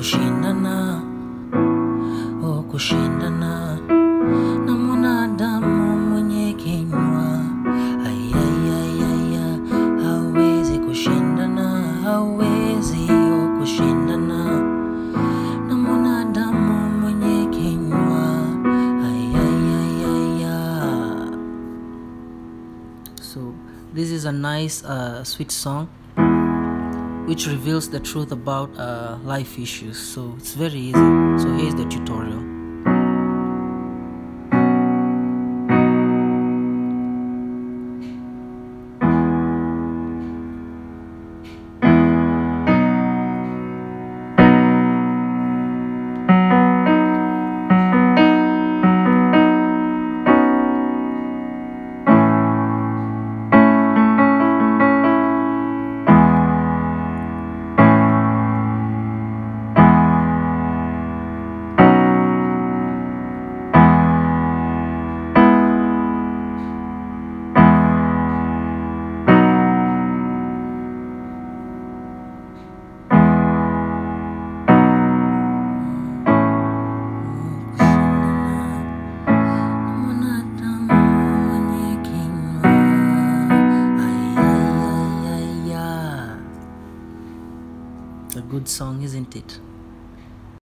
kushindana oh, kushindana. Na mwanadamu mwenye kinywa. Ayayayaya hawezi kushindana hawezi oh, kushindana. Na mwanadamu mwenye kinywa. Ayayayaya so this is a nice uh, sweet song which reveals the truth about uh, life issues. So it's very easy. So here's the tutorial good song, isn't it?